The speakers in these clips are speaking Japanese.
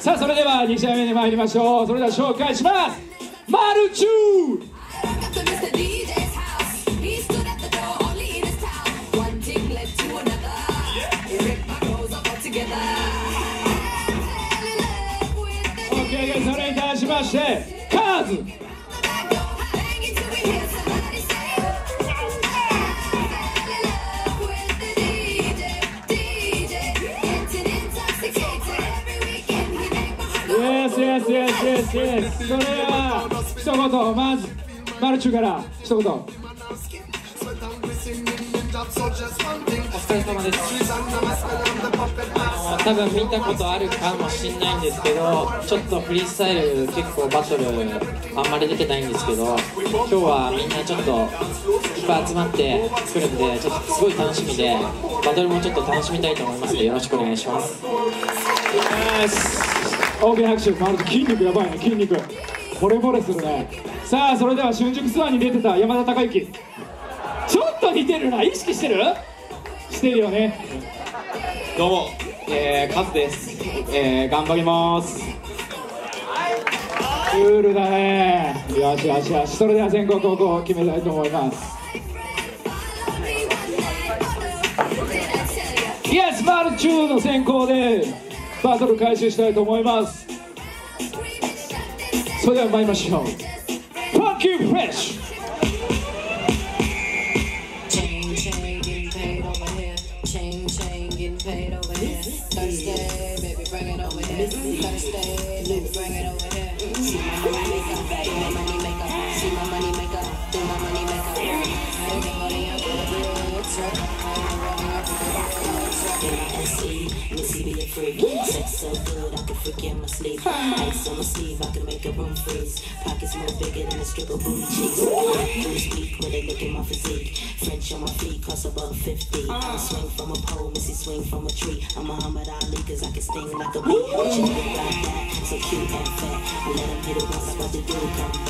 さあそれでは2試合目に参りましょう。それでは紹介します。マルチューそれいたしましてカーズ。Yes, yes, yes, yes. それは一言まずマルチュから一言お疲れ様です多分見たことあるかもしれないんですけどちょっとフリースタイル結構バトルあんまり出てないんですけど今日はみんなちょっといっぱい集まってくるんでちょっとすごい楽しみでバトルもちょっと楽しみたいと思いますのでよろしくお願いします大きな拍手マルチュー筋肉やばいね筋肉。惚れ惚れするね。さあそれでは春宿ツアーに出てた山田孝之。ちょっと似てるな意識してる？してるよね。どうも、えー、カズです、えー、頑張ります。クールだね。よしよしよし。それでは先行後攻を決めたいと思います。Yes マルチューの先行でバトル開始したいと思いますそれでは参りましょう Funky Fresh Thursday, baby, bring it over here. Thursday, baby, bring it over here. Truck. SE, Missy be a freak. Sex so good, I can freak in my sleep. Ice on my sleeve, I can make a room freeze. Pockets more bigger than a strip of booty cheeks. Don't speak when they look at my physique. French on my feet, cost above 50. I swing from a pole, Missy swing from a tree. I'm Muhammad Ali, cause I can sting like a bee. What you look like that, so cute and fat. I let him hit it once, about to do come back.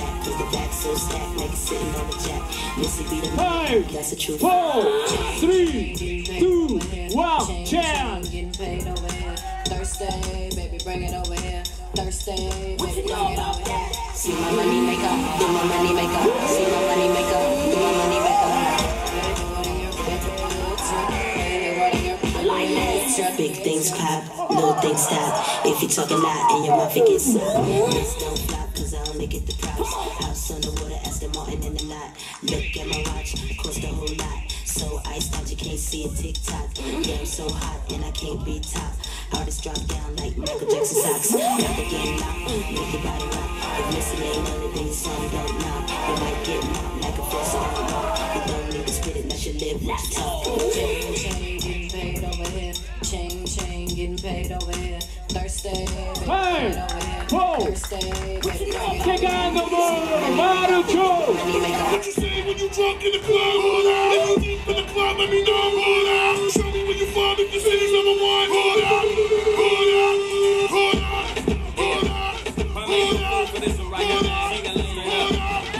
Cause the so stacked, like it's sitting on the jack. Missy be the Five, that's the truth. four, three, two, one, chance. Getting paid over here. Thursday, baby, bring it over here. Thursday, baby, bring it over here. See my money make up, do my money make up. See my money make up, do my money make up. Big things pop, little things stop. If you talk a lot and your mouth it gets soft. This don't flop, cause I only get the Martin in the lot. Look at my watch, cost a whole lot. So iced out, you can't see a tick tock. Yeah, I'm so hot and I can't be top. Artists drop down like Michael Jackson socks. Knock again, knock, make your body rock. If Missy ain't these songs don't knock. You might get knocked like a first the rock. You don't need to spit it, let you live you talk. Chain, chain, getting paid over here. Thursday, baby, Hey! over here. Whoa! Thursday, baby, bring it over here. Secondo! What you say when you drunk in the club? Hold on. If you deep in the club, let me know. Hold on. Show me where you from if the city's number one. Hold on. Hold on. Hold on. Hold on. Hold on. Hold on. Hold on. Hold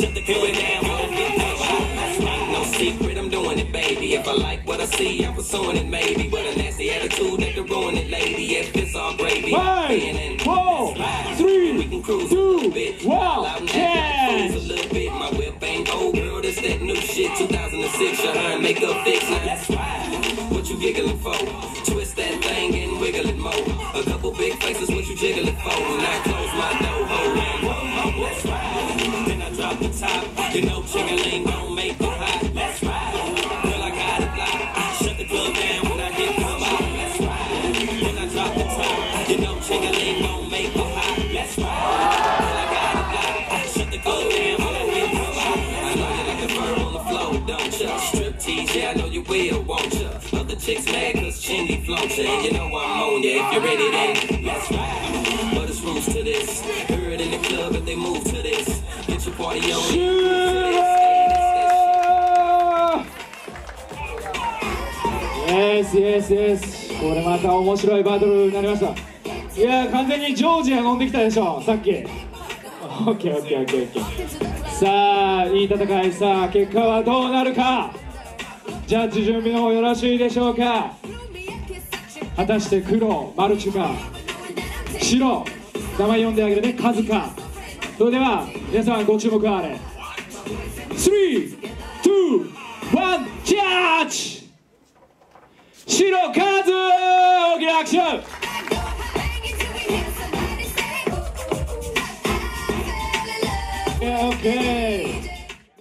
shut the down when I hit the spot. Let's ride. No secret, I'm doing it, baby. If I like what I see, I'm pursuing it, maybe. But a nasty attitude that could ruin it, lady. If it's all gravy, being in Five, four, three, we can cruise two, a bit. While out a little bit. My whip ain't old, girl. This that new shit. 2006, your hair and makeup fix. Now let's. What you giggling for? Twist that wiggle it more. A couple big faces, what you jiggling for? When I close my door, hold on, whoa, whoa, let's ride. Then I drop the top. You know, ching-a-ling don't make it hot. Let's ride. Girl, I got it locked. Shut the club down when I hit the spot. Let's ride. Then I drop the top. You know, ching-a-ling don't make it hot. Let's ride. Girl, I got it locked. Shut the club down when I hit the spot. I know you like the fur on the floor, don't ya? Strip tease, yeah, I know you will, won't ya? Other chicks mad cause Chingy floats and you know I'm on ya. If you're ready, then let's ride. But it's rules to this. Heard in the club if they move to this. Get your party on. Move to this. Hey, this, this これまた面白いバトルになりましたいや完全にジョージア飲んできたでしょさっきオッケーオッケーオッケーオッケーさあいい戦いさあ結果はどうなるかジャッジ準備の方よろしいでしょうか果たして黒マルチか白名前呼んであげるねカズか。それでは皆さんご注目あれ。321ジャッジ白カズ大きな拍手オッケーオッケー。